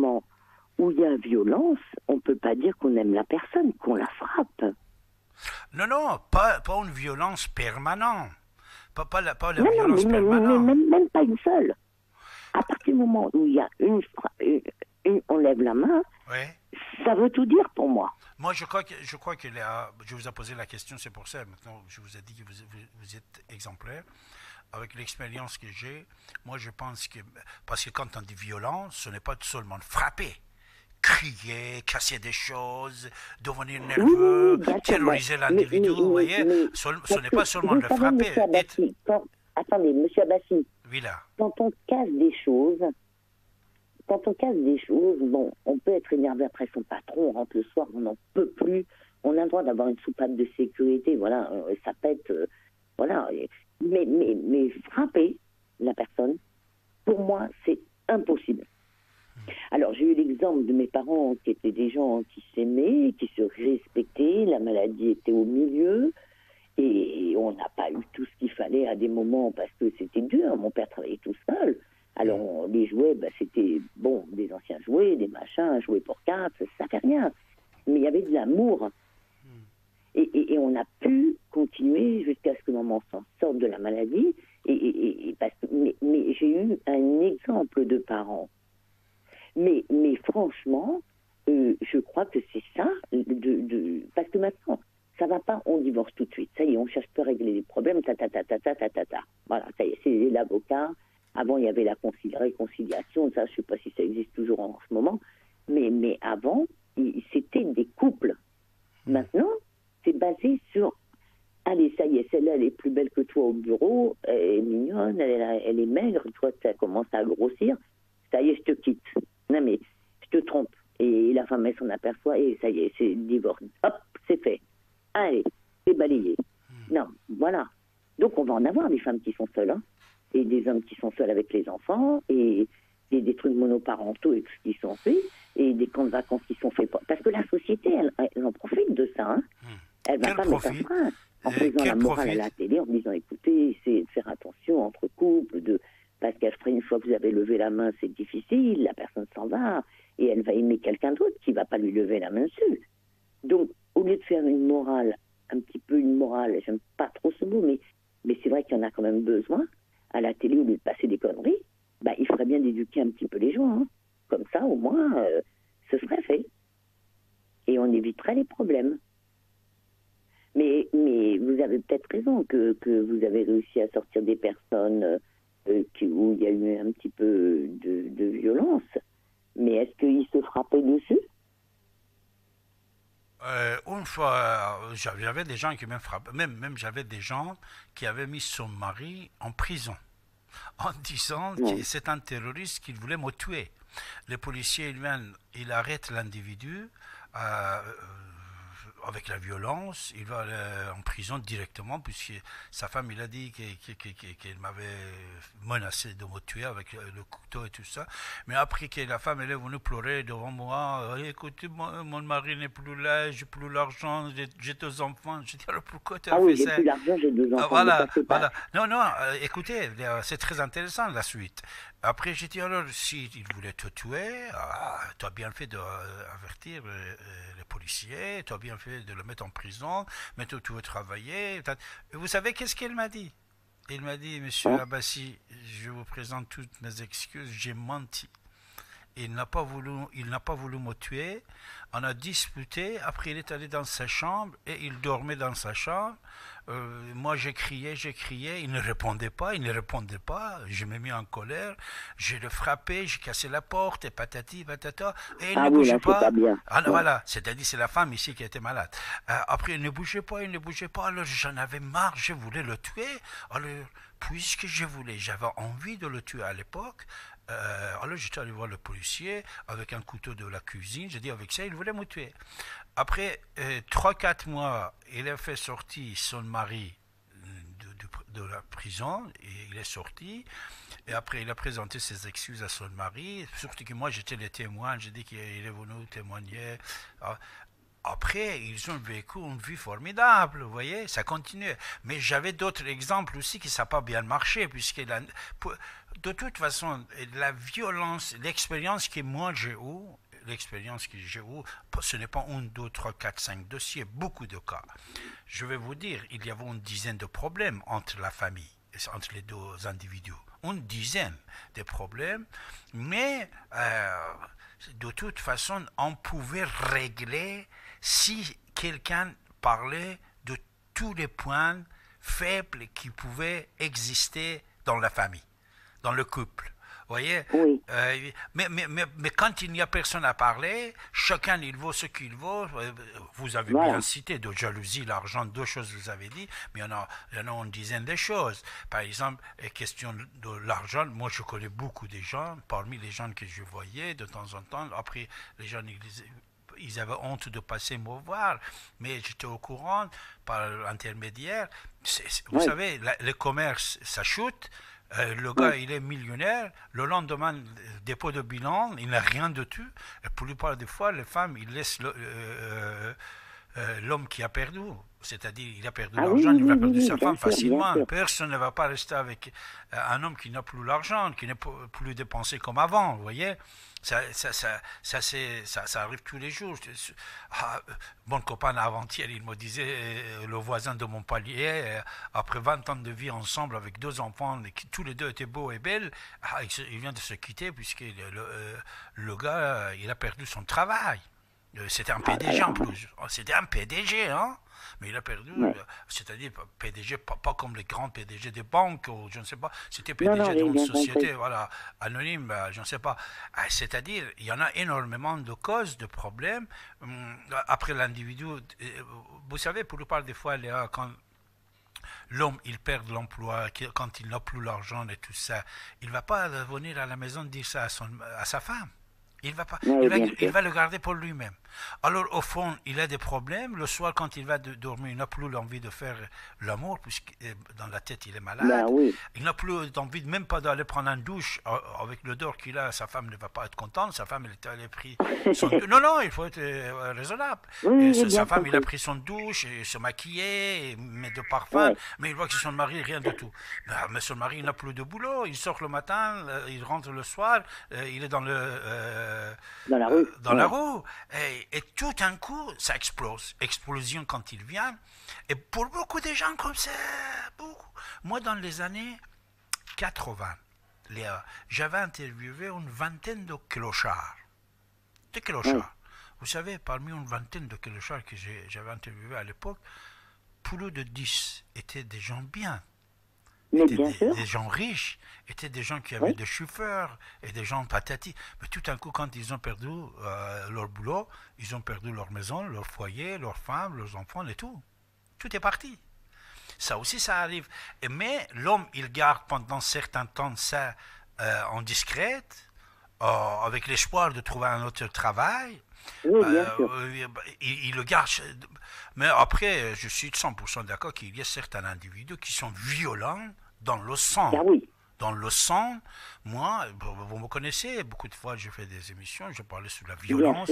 moment où il y a violence, on ne peut pas dire qu'on aime la personne, qu'on la frappe. Non, non, pas, pas une violence permanente. Pas, pas la, pas la Non, non, violence mais, mais- mais- permanente. même, même pas une seule. À partir du moment où il y a une, une- on lève la main, Ouais. ça veut tout dire pour moi. Moi, je crois que, je crois que la- je vous ai posé la question, c'est pour ça. Maintenant, je vous ai dit que vous, vous- vous êtes exemplaire. Avec l'expérience que j'ai, moi, je pense que. Parce que quand on dit violence, ce n'est pas seulement frapper. Crier, casser des choses, devenir nerveux, Oui, terroriser l'individu, vous voyez mais- Ce, n'est pas seulement le frapper. Abassi, quand- attendez, monsieur Abassi, Oui, là. quand on casse des choses, quand on casse des choses, bon, on peut être énervé après son patron, on rentre le soir, on n'en peut plus, on a le droit d'avoir une soupape de sécurité, voilà, euh, ça pète, euh, voilà. mais, mais frapper la personne, pour moi, c'est impossible. Alors, j'ai eu l'exemple de mes parents qui étaient des gens qui s'aimaient, qui se respectaient, la maladie était au milieu, et on n'a pas eu tout ce qu'il fallait à des moments parce que c'était dur. Mon père travaillait tout seul. Alors les jouets, ben, c'était bon, des anciens jouets, des machins, un pour quatre, ça fait rien. Mais il y avait de l'amour. Et, on a pu continuer jusqu'à ce que maman s'en sorte de la maladie. Et, parce, mais, mais j'ai eu un exemple de parents. Mais, mais franchement, euh, je crois que c'est ça. Parce que maintenant, ça va pas, on divorce tout de suite. Ça y est, on cherche à régler les problèmes, ta ta ta ta ta ta ta. ta. Voilà, ça y est, c'est l'avocat, avant, il y avait la concili- réconciliation. Ça, je sais pas si ça existe toujours en ce moment. Mais, mais avant, c'était des couples. Maintenant, c'est basé sur Allez, ça y est, celle-là, elle est plus belle que toi au bureau, elle est mignonne, elle est, elle est maigre, toi, ça commence à grossir. Ça y est, je te quitte. Non, mais je te trompe. Et la femme, elle s'en aperçoit, et ça y est, c'est divorce. Hop, c'est fait. Allez, c'est balayé. Non, voilà. Donc, on va en avoir des femmes qui sont seules, hein, et des hommes qui sont seuls avec les enfants, et, et des trucs monoparentaux et tout ce qui sont faits, et des camps de vacances qui sont faits. Parce que la société, elle, elle en profite de ça. Hein. Elle va pas mettre un frein en Euh, faisant la morale à la télé, en disant écoutez, c'est de faire attention entre couples, de parce qu'après une fois que vous avez levé la main, c'est difficile, la personne s'en va et elle va aimer quelqu'un d'autre qui va pas lui lever la main dessus. Donc, au lieu de faire une morale, un petit peu une morale, j'aime pas trop ce mot, mais mais c'est vrai qu'il y en a quand même besoin à la télé au lieu de passer des conneries. Bah, il ferait bien d'éduquer un petit peu les gens, hein. comme ça au moins, euh, ce serait fait et on éviterait les problèmes. Mais, mais vous avez peut-être raison que, que vous avez réussi à sortir des personnes euh, qui, où il y a eu un petit peu de violence. Mais est-ce qu'ils se frappaient dessus? Une fois, euh, j'avais des gens qui m'ont frappé, même, même j'avais des gens qui avaient mis son mari en prison en disant que c'est un terroriste qui voulait me tuer. Les policiers, ils viennent, ils arrêtent l'individu euh, euh, avec la violence, il va aller en prison directement, puisque sa femme, il a dit que- que- que- que- qu'elle m'avait menacé de me tuer avec le, couteau et tout ça. Mais après que la femme, elle est venue pleurer devant moi, Euh, écoutez, mon, mon mari n'est plus là, j'ai plus l'argent, j'ai- deux enfants. J'ai dit, alors pourquoi tu as Ah fait oui, ça plus l'argent, j'ai deux enfants. ah, voilà, c'est pas- voilà. Non, non, euh, écoutez, euh, c'est très intéressant la suite. Après, j'ai dit alors, si il voulait te tuer, ah, tu as bien fait d'avertir les policiers, tu as bien fait de le mettre en prison, maintenant tu veux travailler. vous savez qu'est-ce qu'elle m'a dit? Il m'a dit, monsieur Hein? Abassi, je vous présente toutes mes excuses, j'ai menti. Il n'a pas voulu, il n'a pas voulu me tuer. On a disputé. Après, il est allé dans sa chambre et il dormait dans sa chambre. Euh, moi, j'ai crié, j'ai crié. Il ne répondait pas, il ne répondait pas. Je me mis en colère. J'ai le frappé, j'ai cassé la porte et patati patata. Et il Ah ne oui, bougeait là, c'est pas bien. Ah, Ouais. voilà, c'est-à-dire c'est la femme ici qui était malade. Euh, après, il ne bougeait pas, il ne bougeait pas. Alors j'en avais marre, je voulais le tuer. Alors, puisque je voulais, j'avais envie de le tuer à l'époque. Euh, alors j'étais allé voir le policier avec un couteau de la cuisine. J'ai dit avec ça, il voulait me tuer. Après euh, trois, quatre mois, il a fait sortir son mari de, de- la prison et il est sorti. Et après, il a présenté ses excuses à son mari. Surtout que moi, j'étais le témoin. J'ai dit qu'il est venu témoigner. Après, ils ont vécu une vie formidable, vous voyez, ça continue. Mais j'avais d'autres exemples aussi qui ça n'a pas bien marché, puisque de toute façon, la violence, l'expérience que moi j'ai eue, l'expérience que j'ai eue, ce n'est pas un, deux, trois, quatre, cinq dossiers, beaucoup de cas. Je vais vous dire, il y avait une dizaine de problèmes entre la famille, entre les deux individus. Une dizaine de problèmes, mais euh, de toute façon, on pouvait régler si quelqu'un parlait de tous les points faibles qui pouvaient exister dans la famille, dans le couple. Voyez euh, mais, mais, mais, mais, quand il n'y a personne à parler, chacun il vaut ce qu'il vaut. Euh, vous avez bien cité de jalousie, l'argent, deux choses vous avez dit, mais il y en a, il y en a une dizaine de choses. Par exemple, question de l'argent, moi je connais beaucoup de gens, parmi les gens que je voyais de temps en temps, après les gens ils, ils avaient honte de passer me voir, mais j'étais au courant par l'intermédiaire. Vous savez, le commerce, ça chute. Euh, le gars, il est millionnaire. Le lendemain, dépôt de bilan, il n'a rien de tout. Et pour la plupart des fois, les femmes, ils laissent euh, euh, l'homme qui a perdu. C'est-à-dire, il a perdu ah l'argent, il va perdre sa femme facilement. Personne ne va pas rester avec un homme qui n'a plus l'argent, qui n'est plus dépensé comme avant, vous voyez ça, ça, ça, ça, ça, ça, arrive tous les jours. Ah, mon copain avant-hier, il me disait, euh, le voisin de mon palier, euh, après 20 ans de vie ensemble avec deux enfants, tous les deux étaient beaux et belles, ah, il, vient de se quitter puisque le, le, euh, le, gars, il a perdu son travail. C'était un PDG en plus. C'était un PDG, hein mais il a perdu, euh, c'est-à-dire PDG, pas, comme les grands PDG des banques, ou je ne sais pas, c'était PDG d'une société voilà, anonyme, euh, je ne sais pas. Ah, c'est-à-dire, il y en a énormément de causes, de problèmes. Hum, après l'individu, euh, vous savez, pour le part des fois, quand l'homme, il perd l'emploi, quand il n'a plus l'argent et tout ça, il ne va pas venir à la maison dire ça à, son, à sa femme. Il va, pas, il, va, le garder pour lui-même. Alors, au fond, il a des problèmes. Le soir, quand il va dormir, il n'a plus l'envie de faire l'amour, puisque euh, dans la tête, il est malade. Ben il n'a plus envie même pas d'aller prendre une douche euh, avec l'odeur qu'il a. Sa femme ne va pas être contente. Sa femme, elle est allée pris son... Non, non, il faut être euh, raisonnable. sa femme, il a pris son douche, et se maquillait, met de parfum, mais il voit que son mari, rien du tout. Ben, mais son mari, il n'a plus de boulot. Il sort le matin, il rentre le soir, il est dans le dans la rue. dans la rue. Et, tout d'un coup, ça explose. Explosion quand il vient. Et pour beaucoup de gens comme ça, beaucoup. Moi, dans les années 80, j'avais interviewé une vingtaine de clochards. De clochards. Vous savez, parmi une vingtaine de clochards que j'avais interviewé à l'époque, plus de 10 étaient des gens bien, des, gens riches, étaient des gens qui avaient des chauffeurs et des gens patati. Mais tout d'un coup, quand ils ont perdu euh, leur boulot, ils ont perdu leur maison, leur foyer, leurs femmes, leurs enfants et tout. Tout est parti. Ça aussi, ça arrive. Mais l'homme, il garde pendant certains temps ça euh, en discrète, euh, avec l'espoir de trouver un autre travail. Oui, bien sûr. Il, il, le garde. Mais après, je suis 100% d'accord qu'il y a certains individus qui sont violents dans le sang. Ah oui. Dans le sang, moi, vous me connaissez, beaucoup de fois j'ai fait des émissions, je parlais sur la violence.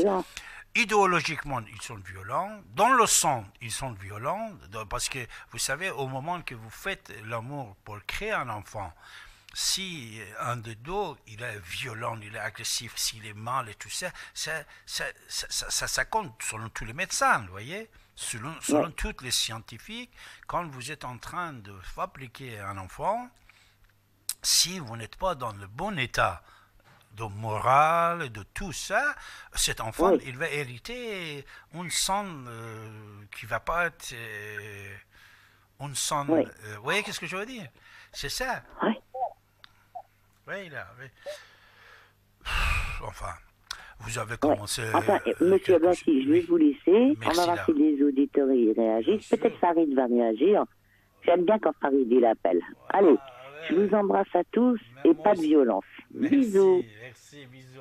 Idéologiquement, ils sont violents. Dans le sang, ils sont violents. Parce que, vous savez, au moment que vous faites l'amour pour créer un enfant, si un de deux, il est violent, il est agressif, s'il est mal et tout ça, ça, ça, ça, ça compte selon tous les médecins, vous voyez? Selon, selon tous les scientifiques, quand vous êtes en train de fabriquer un enfant, si vous n'êtes pas dans le bon état de morale et de tout ça, cet enfant, il va hériter une sang euh, qui va pas être euh, une sang. Euh, vous voyez qu'est-ce que je veux dire? C'est ça. Oui. Oui, là. Oui. Enfin. Vous avez commencé. Enfin, monsieur Abassi, je vais vous laisser. on va voir si les auditeurs y réagissent. Peut-être Farid va réagir. J'aime bien quand Farid dit l'appel. Allez, je vous embrasse à tous et pas de violence. bisous. Merci, bisous.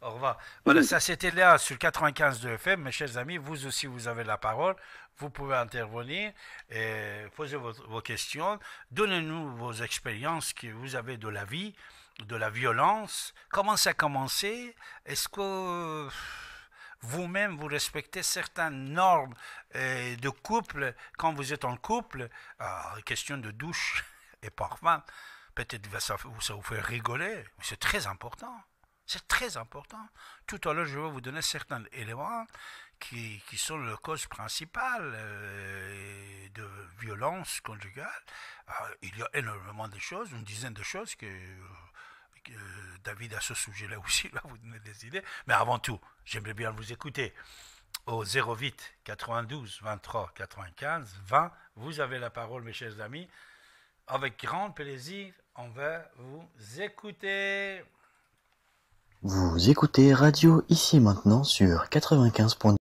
Au revoir. Voilà, ça c'était là sur 95 de FM. Mes chers amis, vous aussi, vous avez la parole. Vous pouvez intervenir et poser vos, vos questions. Donnez-nous vos expériences que vous avez de la vie de la violence. Comment ça a commencé? Est-ce que vous-même, vous respectez certaines normes euh, de couple? Quand vous êtes en couple. Euh, question de douche et parfum, peut-être ça, ça vous fait rigoler, mais c'est très important. C'est très important. Tout à l'heure, je vais vous donner certains éléments qui, qui sont la cause principale euh, de violence conjugale. il y a énormément de choses, une dizaine de choses que David à ce sujet-là aussi va vous donner des idées. Mais avant tout, j'aimerais bien vous écouter. Au 08 92 23 95 20, vous avez la parole, mes chers amis. Avec grand plaisir, on va vous écouter. Vous écoutez Radio ici maintenant sur 95.